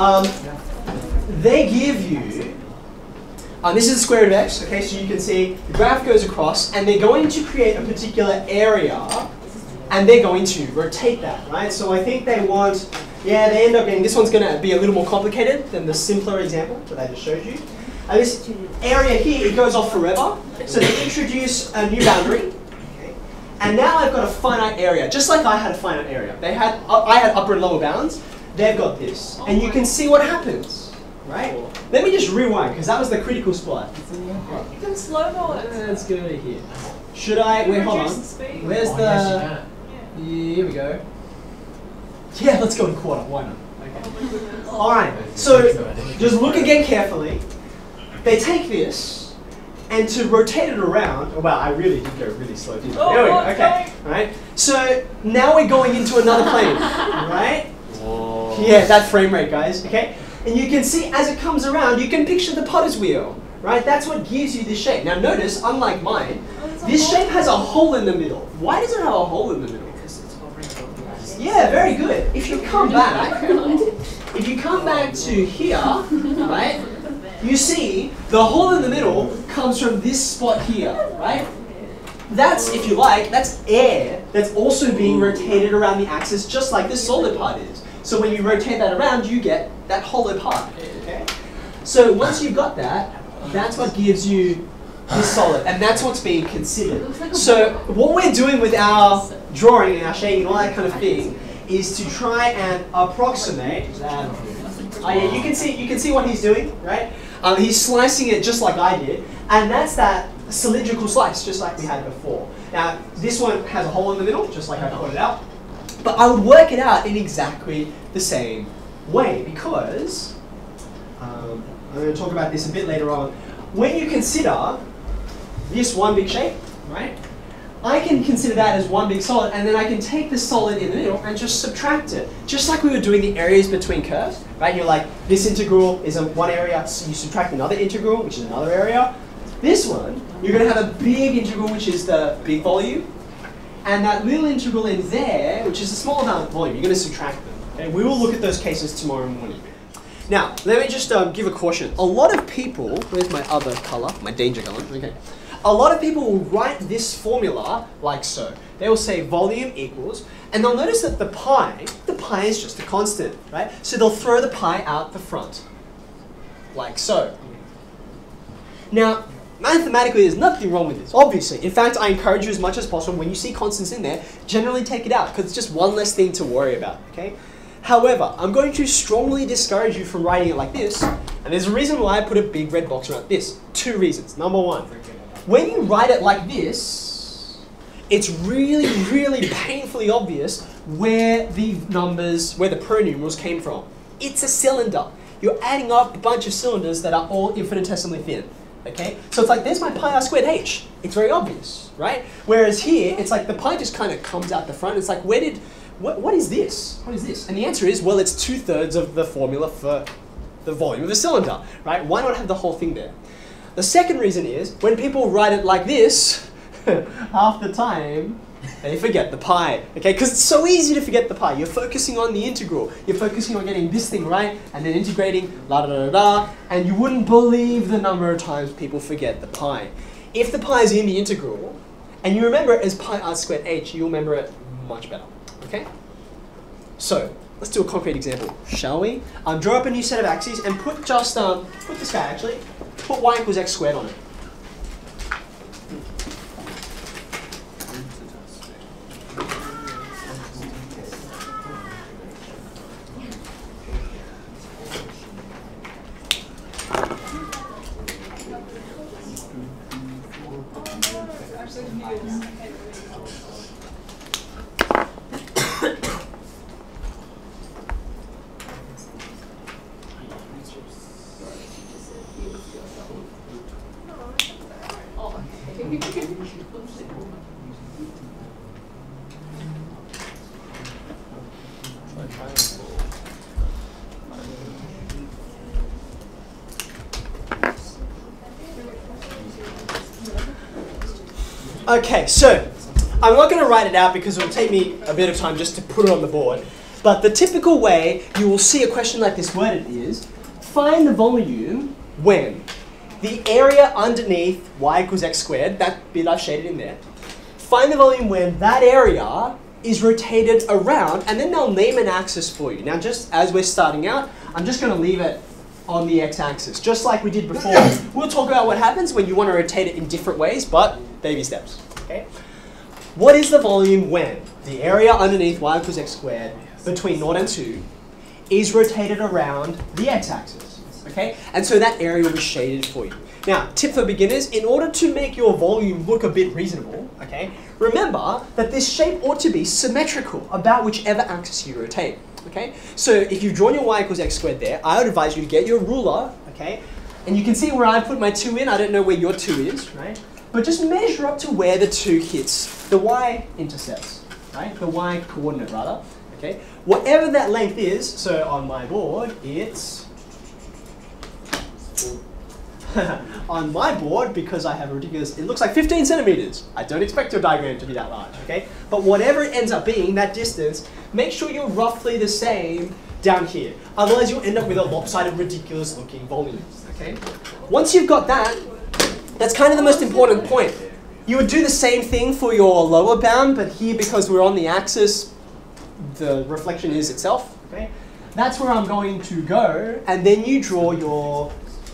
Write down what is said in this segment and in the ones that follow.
Um, they give you, uh, this is the square root of x, okay, so you can see the graph goes across, and they're going to create a particular area, and they're going to rotate that, right? So I think they want, yeah, they end up getting, this one's going to be a little more complicated than the simpler example that I just showed you. And this area here, it goes off forever, so they introduce a new boundary, okay, and now I've got a finite area, just like I had a finite area. They had, uh, I had upper and lower bounds, they've got this, oh and you can see what happens, right? Let me just rewind, because that was the critical spot. You can slow mo it. Let's go here. Should I, wait, hold on. Reduce the speed. Where's Oh, the, yes, here we go. Yeah, let's go in quarter, why not? Oh Alright, so just look again carefully. They take this, and to rotate it around, oh, wow, I really did go really slow. Didn't I? Oh, there we go, oh, okay. Right, so now we're going into another plane, right? Whoa. Yeah, that frame rate, guys. Okay, and you can see as it comes around, you can picture the potter's wheel, right? That's what gives you this shape. Now, notice, unlike mine, oh, this shape has a hole in the middle. Why does it have a hole in the middle? Because it's over the glass. Yeah, very good. If you come back, if you come back to here, right? You see the hole in the middle comes from this spot here, right? That's, if you like, that's air that's also being rotated around the axis just like this solid part is. So when you rotate that around, you get that hollow part. Okay? So once you've got that, that's what gives you this solid, and that's what's being considered. So what we're doing with our drawing and our shading and all that kind of thing is to try and approximate that. Oh yeah, you can see you can see what he's doing, right? Um, he's slicing it just like I did, and that's that cylindrical slice, just like we had before. Now this one has a hole in the middle, just like I pointed out, but I would work it out in exactly the same way because um, I'm going to talk about this a bit later on. When you consider this one big shape, right? I can consider that as one big solid, and then I can take the solid in the middle and just subtract it. Just like we were doing the areas between curves, right? You're like, this integral is a one area, so you subtract another integral, which is another area. This one, you're going to have a big integral, which is the big volume, and that little integral in there, which is a small amount of volume, you're going to subtract them. Okay? We will look at those cases tomorrow morning. Now, let me just um, give a caution. A lot of people, where's my other color? My danger color, okay. A lot of people will write this formula like so. They will say volume equals, and they'll notice that the pi, the pi is just a constant, right? So they'll throw the pi out the front, like so. Now, mathematically, there's nothing wrong with this, obviously. In fact, I encourage you as much as possible, when you see constants in there, generally take it out, because it's just one less thing to worry about, okay? However, I'm going to strongly discourage you from writing it like this, and there's a reason why I put a big red box around this. Two reasons. Number one, when you write it like this, it's really, really painfully obvious where the numbers, where the pronumerals came from. It's a cylinder. You're adding up a bunch of cylinders that are all infinitesimally thin. Okay? So it's like, there's my pi r squared h. It's very obvious, right? Whereas here, it's like the pi just kind of comes out the front. It's like, where did, what, what is this? What is this? And the answer is, well, it's two thirds of the formula for the volume of the cylinder, right? Why not have the whole thing there? The second reason is, when people write it like this, half the time, they forget the pi, okay? Because it's so easy to forget the pi. You're focusing on the integral. You're focusing on getting this thing right, and then integrating, la da da da da, and you wouldn't believe the number of times people forget the pi. If the pi is in the integral, and you remember it as pi r squared h, you'll remember it much better, okay? So, let's do a concrete example, shall we? Um, draw up a new set of axes and put just, um, put this guy actually, put y equals x squared on it. Okay, so I'm not going to write it out because it'll take me a bit of time just to put it on the board. But the typical way you will see a question like this worded is, find the volume when the area underneath y equals x squared, that bit I've shaded in there, find the volume when that area is rotated around, and then they'll name an axis for you. Now, just as we're starting out, I'm just going to leave it on the x-axis, just like we did before. we'll talk about what happens when you want to rotate it in different ways, but baby steps. Okay. What is the volume when the area underneath y equals x squared between 0 and 2 is rotated around the x-axis? Okay, and so that area will be shaded for you. Now, tip for beginners, in order to make your volume look a bit reasonable, okay, remember that this shape ought to be symmetrical about whichever axis you rotate. Okay, so if you've drawn your y equals x squared there, I would advise you to get your ruler, okay, and you can see where I put my 2 in, I don't know where your 2 is, right? But just measure up to where the 2 hits the y-intercepts, right? The y-coordinate, rather, okay? Whatever that length is, so on my board, it's on my board, because I have a ridiculous, it looks like 15 centimeters. I don't expect your diagram to be that large, okay? But whatever it ends up being, that distance, make sure you're roughly the same down here. Otherwise you'll end up with a lopsided, ridiculous looking volume, okay? Once you've got that, that's kind of the most important point. You would do the same thing for your lower bound, but here, because we're on the axis, the reflection is itself, okay? That's where I'm going to go, and then you draw your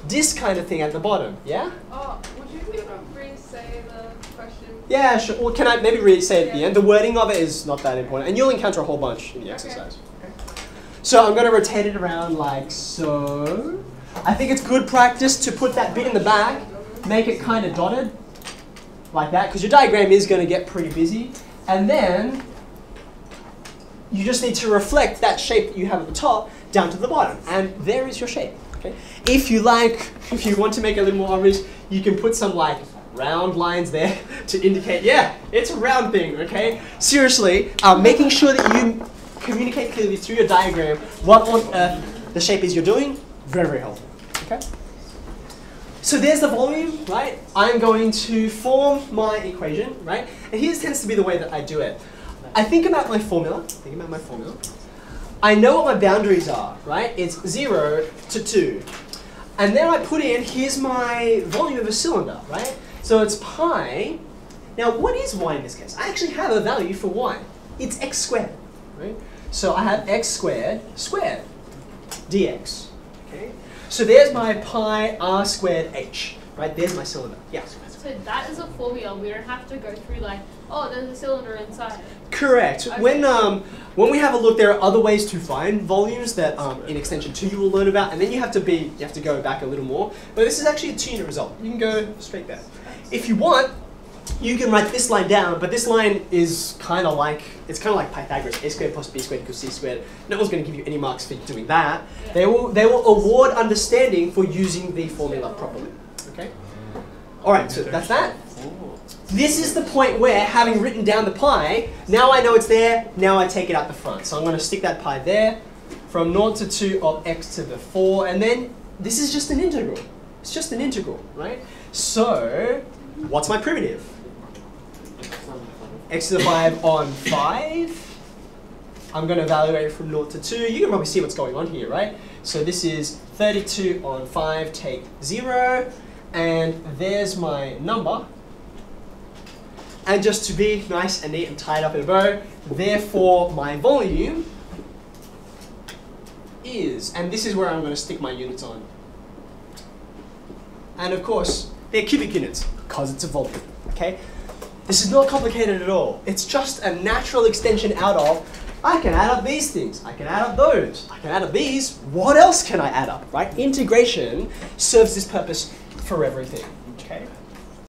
this kind of thing at the bottom, yeah? Oh, would you um, re-say the question? Yeah, sure. Well, can I maybe re-say it at the end? The wording of it is not that important, and you'll encounter a whole bunch in the exercise. Okay. So I'm going to rotate it around like so. I think it's good practice to put that bit in the back, make it kind of dotted, like that, because your diagram is going to get pretty busy. And then you just need to reflect that shape that you have at the top down to the bottom. And there is your shape. Okay? If you like, if you want to make it a little more obvious, you can put some like round lines there to indicate, yeah, it's a round thing, okay? Seriously, uh, making sure that you communicate clearly through your diagram what on earth the shape is you're doing, very, very helpful, okay? So there's the volume, right? I'm going to form my equation, right? And here tends to be the way that I do it. I think about my formula, think about my formula. I know what my boundaries are, right? It's 0 to 2. And then I put in, here's my volume of a cylinder, right? So it's pi. Now, what is y in this case? I actually have a value for y. It's x squared, right? So I have x squared squared dx, okay? So there's my pi r squared h, right? There's my cylinder. Yeah. So that is a formula. We don't have to go through like, oh, there's a cylinder inside. Correct. Okay. When um when we have a look, there are other ways to find volumes that um, in extension two you will learn about, and then you have to be you have to go back a little more. But this is actually a two unit result. You can go straight there. If you want, you can write this line down, but this line is kind of like it's kind of like Pythagoras: a squared plus b squared equals c squared. No one's going to give you any marks for doing that. They will they will award understanding for using the formula properly. Okay. All right, so that's that. This is the point where, having written down the pi, now I know it's there, now I take it out the front. So I'm going to stick that pi there, from 0 to 2 of x to the 4, and then this is just an integral. It's just an integral, right? So, what's my primitive? x to the 5 on 5. I'm going to evaluate from 0 to 2. You can probably see what's going on here, right? So this is 32 on 5, take 0. And there's my number. And just to be nice and neat and tied up in a bow, therefore my volume is, and this is where I'm going to stick my units on. And of course, they're cubic units, because it's a volume, okay? This is not complicated at all. It's just a natural extension out of, I can add up these things, I can add up those, I can add up these, what else can I add up, right? Integration serves this purpose for everything?